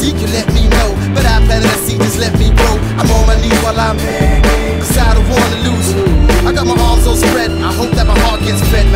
You you let me know. But I planted a seed, just let me go. I'm on my knees while I'm hanging, cause I don't wanna lose. I got my arms all spread, I hope that my heart gets fed.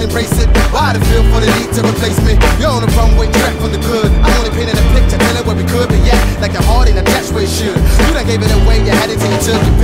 don't embrace it. Why the feel for the need to replace me? You're on the way track from the good. I'm only painting a picture, telling what we could, be yeah, like the heart ain't attached where it should. You done gave it away, you had it till you took it